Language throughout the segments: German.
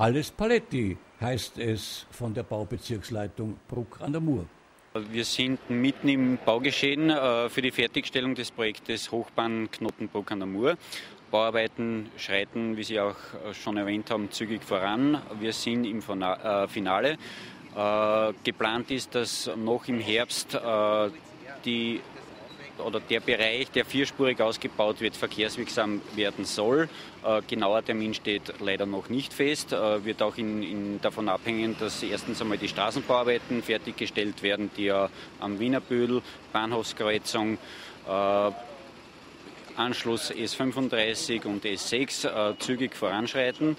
Alles Paletti, heißt es von der Baubezirksleitung Bruck an der Mur. Wir sind mitten im Baugeschehen äh, für die Fertigstellung des Projektes Hochbahn Knotenbruck an der Mur. Bauarbeiten schreiten, wie Sie auch äh, schon erwähnt haben, zügig voran. Wir sind im äh, Finale. Geplant ist, dass noch im Herbst die oder der Bereich, der vierspurig ausgebaut wird, verkehrswirksam werden soll. Äh, genauer Termin steht leider noch nicht fest. Äh, wird auch in, in davon abhängen, dass erstens einmal die Straßenbauarbeiten fertiggestellt werden, die ja am Wienerbühl, Bahnhofskreuzung, äh, Anschluss S35 und S6 äh, zügig voranschreiten.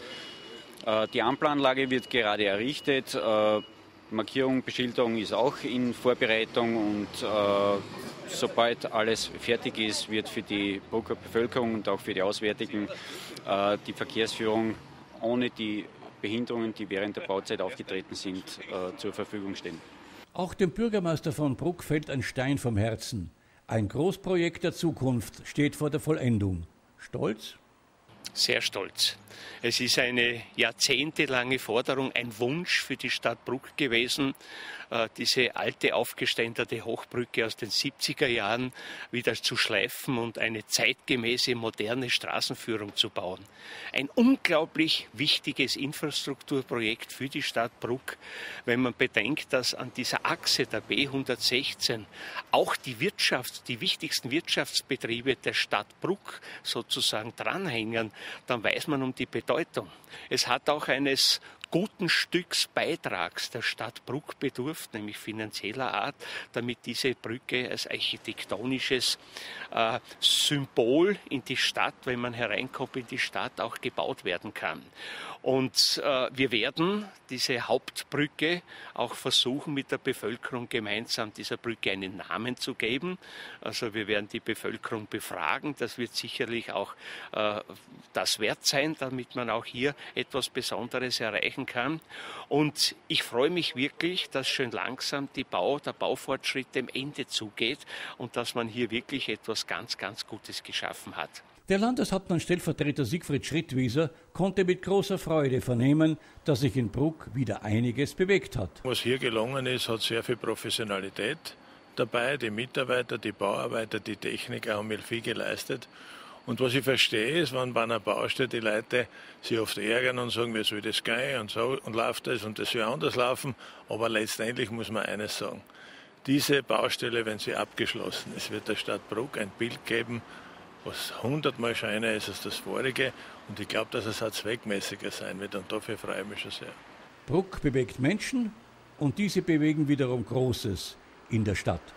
Äh, die Amplanlage wird gerade errichtet. Äh, Markierung, Beschilderung ist auch in Vorbereitung und sobald alles fertig ist, wird für die Brucker Bevölkerung und auch für die Auswärtigen äh, die Verkehrsführung ohne die Behinderungen, die während der Bauzeit aufgetreten sind, äh, zur Verfügung stehen. Auch dem Bürgermeister von Bruck fällt ein Stein vom Herzen. Ein Großprojekt der Zukunft steht vor der Vollendung. Stolz? Sehr stolz. Es ist eine jahrzehntelange Forderung, ein Wunsch für die Stadt Bruck gewesen, äh, diese alte aufgeständerte Hochbrücke aus den 70er Jahren wieder zu schleifen und eine zeitgemäße moderne Straßenführung zu bauen. Ein unglaublich wichtiges Infrastrukturprojekt für die Stadt Bruck, wenn man bedenkt, dass an dieser Achse der B116 auch die Wirtschaft, die wichtigsten Wirtschaftsbetriebe der Stadt Bruck sozusagen dranhängen, dann weiß man um die Bedeutung. Es hat auch eines guten Stücks Beitrags der Stadt Bruck bedurft, nämlich finanzieller Art, damit diese Brücke als architektonisches äh, Symbol in die Stadt, wenn man hereinkommt in die Stadt, auch gebaut werden kann. Und äh, wir werden diese Hauptbrücke auch versuchen, mit der Bevölkerung gemeinsam dieser Brücke einen Namen zu geben. Also wir werden die Bevölkerung befragen. Das wird sicherlich auch äh, das wert sein, damit man auch hier etwas Besonderes erreichen kann. Und ich freue mich wirklich, dass schön langsam die Bau, der Baufortschritt dem Ende zugeht und dass man hier wirklich etwas ganz, ganz Gutes geschaffen hat. Der Landeshauptmann Stellvertreter Siegfried Schrittwieser konnte mit großer Freude vernehmen, dass sich in Bruck wieder einiges bewegt hat. Was hier gelungen ist, hat sehr viel Professionalität dabei. Die Mitarbeiter, die Bauarbeiter, die Techniker haben mir viel geleistet. Und was ich verstehe, ist, wenn bei einer Baustelle die Leute sich oft ärgern und sagen, wie soll das gehen und so und läuft das und das soll anders laufen. Aber letztendlich muss man eines sagen. Diese Baustelle, wenn sie abgeschlossen ist, wird der Stadt Bruck ein Bild geben, was hundertmal schöner ist als das vorige. Und ich glaube, dass es auch zweckmäßiger sein wird. Und dafür freue ich mich schon sehr. Bruck bewegt Menschen und diese bewegen wiederum Großes in der Stadt.